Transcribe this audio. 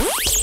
Bye.